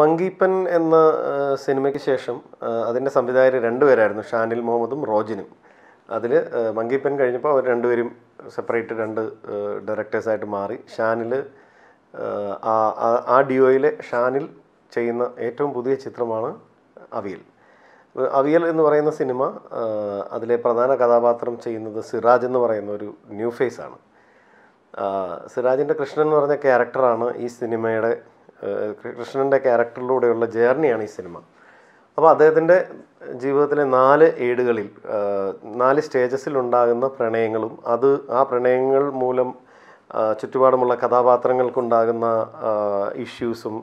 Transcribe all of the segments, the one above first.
മങ്കീപ്പൻ എന്ന സിനിമയ്ക്ക് ശേഷം അതിന്റെ സംവിധായകർ രണ്ടുപേരായിരുന്നു ഷാനിൽ മുഹമ്മദും റോജിനും. അതിൽ മങ്കീപ്പൻ കഴിഞ്ഞപ്പോൾ അവർ രണ്ടുപേരും സെപ്പറേറ്റ് രണ്ട് ഡയറക്ടേഴ്സായിട്ട് മാറി. ഷാനിൽ ആ ഡിയോയിലെ ഷാനിൽ ചെയ്യുന്ന ഏറ്റവും പുതിയ ചിത്രമാണ് അവിയൽ. അവിയൽ എന്ന് പറയുന്ന സിനിമ അതിലെ പ്രധാന കഥാപാത്രം ചെയ്യുന്നത് സിറാജ് എന്ന് പറയുന്ന ഒരു ന്യൂ ഫേസ് ആണ്. സിറാജിന്റെ കൃഷ്ണൻ എന്ന് പറഞ്ഞ ക്യാരക്ടറാണ് ഈ സിനിമയുടെ കൃഷ്ണന്റെ ക്യാരക്ടറിലൂടെയുള്ള ജേർണിയാണ് ഈ സിനിമ. അപ്പോൾ അദ്ദേഹത്തിന്റെ ജീവിതത്തിലെ നാല് ഏടുകളിൽ നാല് സ്റ്റേജസിൽ ഉണ്ടാകുന്ന പ്രണയങ്ങളും അത് ആ പ്രണയങ്ങൾ മൂലം ചുറ്റുപാടുമുള്ള കഥാപാത്രങ്ങൾക്കുണ്ടാകുന്ന ഇഷ്യൂസും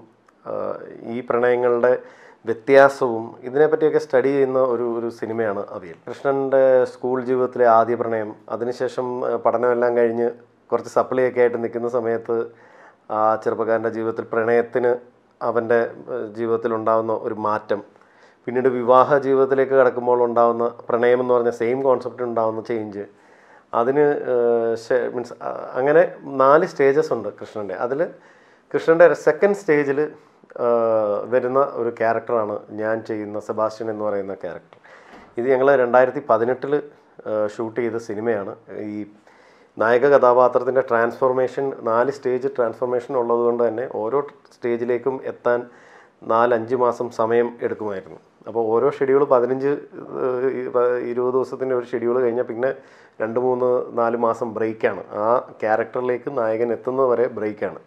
ഈ പ്രണയങ്ങളുടെ വ്യത്യാസവും ഇതിനെപ്പറ്റിയൊക്കെ സ്റ്റഡി ചെയ്യുന്ന ഒരു ഒരു സിനിമയാണ് അവിയൽ. കൃഷ്ണന്റെ സ്കൂൾ ജീവിതത്തിലെ ആദ്യ പ്രണയം അതിനുശേഷം പഠനമെല്ലാം കഴിഞ്ഞ് കുറച്ച് സപ്ലിയൊക്കെ ആയിട്ട് നിൽക്കുന്ന സമയത്ത് ആ ചെറുപ്പക്കാരന്റെ ജീവിതത്തിൽ പ്രണയത്തിന് അവന്റെ ജീവിതത്തിൽ ഉണ്ടാകുന്ന ഒരു മാറ്റം. പിന്നീട് വിവാഹ ജീവിതത്തിലേക്ക് കടക്കുമ്പോൾ ഉണ്ടാകുന്ന പ്രണയം എന്ന് പറഞ്ഞ സെയിം കോൺസെപ്റ്റ് ഉണ്ടാകുന്ന ചേഞ്ച് അതിന് മീൻസ് അങ്ങനെ നാല് സ്റ്റേജസ് ഉണ്ട് കൃഷ്ണന്റെ. അതിൽ കൃഷ്ണന്റെ സെക്കൻഡ് സ്റ്റേജിൽ വരുന്ന ഒരു ക്യാരക്ടറാണ് ഞാൻ ചെയ്യുന്ന സെബാസ്റ്റ്യൻ എന്ന് പറയുന്ന ക്യാരക്ടർ ഇത് ഞങ്ങൾ രണ്ടായിരത്തി പതിനെട്ടിൽ ഷൂട്ട് ചെയ്ത സിനിമയാണ്. ഈ നായക കഥാപാത്രത്തിന്റെ ട്രാൻസ്ഫോർമേഷൻ നാല് സ്റ്റേജ് ട്രാൻസ്ഫോർമേഷൻ ഉള്ളതുകൊണ്ട് തന്നെ ഓരോ സ്റ്റേജിലേക്കും എത്താൻ നാലഞ്ച് മാസം സമയം എടുക്കുമായിരുന്നു. അപ്പോൾ ഓരോ ഷെഡ്യൂൾ പതിനഞ്ച് ഇരുപത് ദിവസത്തിന്റെ ഒരു ഷെഡ്യൂൾ കഴിഞ്ഞാൽ പിന്നെ രണ്ട് മൂന്ന് നാല് മാസം ബ്രേക്കാണ്. ആ ക്യാരക്ടറിലേക്ക് നായകൻ എത്തുന്നവരെ ബ്രേക്കാണ്.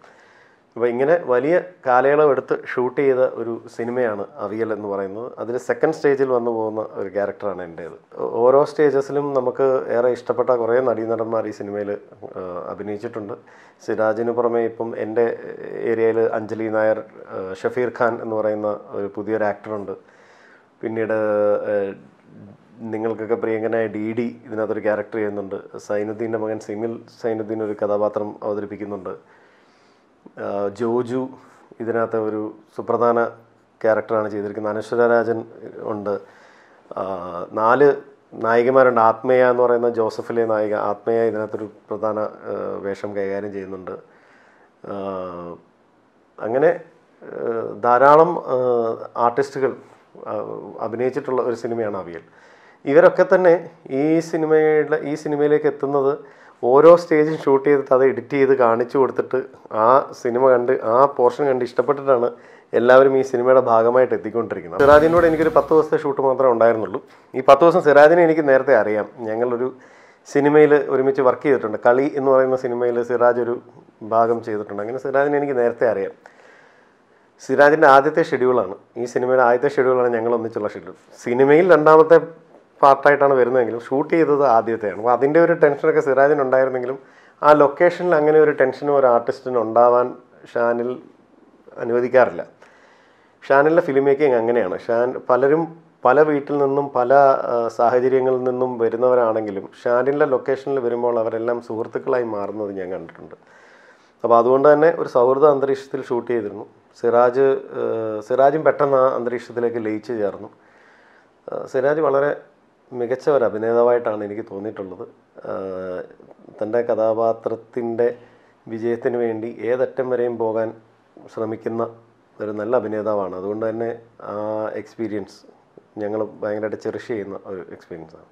അപ്പോൾ ഇങ്ങനെ വലിയ കാലയളവ് എടുത്ത് ഷൂട്ട് ചെയ്ത ഒരു സിനിമയാണ് അവിയൽ എന്ന് പറയുന്നത്. അതിൽ സെക്കൻഡ് സ്റ്റേജിൽ വന്നു പോകുന്ന ഒരു ക്യാരക്ടറാണ് എന്റേത് ഓരോ സ്റ്റേജസിലും നമുക്ക് ഏറെ ഇഷ്ടപ്പെട്ട കുറേ നടീനടന്മാർ ഈ സിനിമയിൽ അഭിനയിച്ചിട്ടുണ്ട്. സിരാജിന് പുറമെ ഇപ്പം എന്റെ ഏരിയയിൽ അഞ്ജലി നായർ ഷഫീർ ഖാൻ എന്ന് പറയുന്ന ഒരു പുതിയൊരു ആക്ടറുണ്ട് പിന്നീട് നിങ്ങൾക്കൊക്കെ പ്രിയങ്കനായ ഡി ഡി ഇതിനകത്തൊരു ക്യാരക്ടർ ചെയ്യുന്നുണ്ട്. സൈനുദ്ദീന്റെ മകൻ സിമിൽ സൈനുദ്ദീൻ ഒരു കഥാപാത്രം അവതരിപ്പിക്കുന്നുണ്ട്. ജോജു ഇതിനകത്ത് ഒരു സുപ്രധാന ക്യാരക്ടറാണ് ചെയ്തിരിക്കുന്നത്. അനശ്വര രാജൻ ഉണ്ട്. നാല് നായികമാരുണ്ട്. ആത്മേയ എന്ന് പറയുന്ന ജോസഫിലെ നായിക ആത്മേയ ഇതിനകത്തൊരു പ്രധാന വേഷം കൈകാര്യം ചെയ്യുന്നുണ്ട്. അങ്ങനെ ധാരാളം ആർട്ടിസ്റ്റുകൾ അഭിനയിച്ചിട്ടുള്ള ഒരു സിനിമയാണ് അവിയൽ. ഇവരൊക്കെ തന്നെ ഈ സിനിമയുടെ ഈ സിനിമയിലേക്ക് എത്തുന്നത് ഓരോ സ്റ്റേജും ഷൂട്ട് ചെയ്തിട്ട് അത് എഡിറ്റ് ചെയ്ത് കാണിച്ചു കൊടുത്തിട്ട് ആ സിനിമ കണ്ട് ആ പോർഷൻ കണ്ട് ഇഷ്ടപ്പെട്ടിട്ടാണ് എല്ലാവരും ഈ സിനിമയുടെ ഭാഗമായിട്ട് എത്തിക്കൊണ്ടിരിക്കുന്നത്. സിറാജിനോട് എനിക്കൊരു പത്ത് ദിവസത്തെ ഷൂട്ട് മാത്രമേ ഉണ്ടായിരുന്നുള്ളൂ. ഈ പത്ത് ദിവസം സിറാജിനെ എനിക്ക് നേരത്തെ അറിയാം. ഞങ്ങളൊരു സിനിമയിൽ ഒരുമിച്ച് വർക്ക് ചെയ്തിട്ടുണ്ട്. കളി എന്ന് പറയുന്ന സിനിമയിൽ സിറാജ് ഒരു ഭാഗം ചെയ്തിട്ടുണ്ട്. അങ്ങനെ സിറാജിനെ എനിക്ക് നേരത്തെ അറിയാം. സിറാജിന്റെ ആദ്യത്തെ ഷെഡ്യൂളാണ്. ഈ സിനിമയുടെ ആദ്യത്തെ ഷെഡ്യൂളാണ് ഞങ്ങൾ ഒന്നിച്ചുള്ള ഷെഡ്യൂൾ. സിനിമയിൽ രണ്ടാമത്തെ പാർട്ടായിട്ടാണ് വരുന്നതെങ്കിലും ഷൂട്ട് ചെയ്തത് ആദ്യത്തെയാണ്. അപ്പോൾ അതിന്റെ ഒരു ടെൻഷനൊക്കെ സിറാജിന് ഉണ്ടായിരുന്നെങ്കിലും ആ ലൊക്കേഷനിൽ അങ്ങനെ ഒരു ടെൻഷനും ഒരു ആർട്ടിസ്റ്റിന് ഉണ്ടാവാൻ ഷാനിൽ അനുവദിക്കാറില്ല. ഷാനിലെ ഫിലിം മേക്കിംഗ് അങ്ങനെയാണ്. ഷാൻ പലരും പല വീട്ടിൽ നിന്നും പല സാഹചര്യങ്ങളിൽ നിന്നും വരുന്നവരാണെങ്കിലും ഷാനിലെ ലൊക്കേഷനിൽ വരുമ്പോൾ അവരെല്ലാം സുഹൃത്തുക്കളായി മാറുന്നത് ഞാൻ കണ്ടിട്ടുണ്ട്. അപ്പോൾ അതുകൊണ്ട് തന്നെ ഒരു സൗഹൃദ അന്തരീക്ഷത്തിൽ ഷൂട്ട് ചെയ്തിരുന്നു. സിറാജ് സിറാജും പെട്ടെന്ന് ആ അന്തരീക്ഷത്തിലേക്ക് ലയിച്ചു ചേർന്നു. സിറാജ് വളരെ മികച്ച ഒരു അഭിനേതാവായിട്ടാണ് എനിക്ക് തോന്നിയിട്ടുള്ളത്. തന്റെ കഥാപാത്രത്തിന്റെ വിജയത്തിന് വേണ്ടി ഏതറ്റം വരെയും പോകാൻ ശ്രമിക്കുന്ന ഒരു നല്ല അഭിനേതാവാണ്. അതുകൊണ്ട് തന്നെ ആ എക്സ്പീരിയൻസ് ഞങ്ങൾ ഭയങ്കരമായിട്ട് ചെറിഷ് ചെയ്യുന്ന ഒരു എക്സ്പീരിയൻസാണ്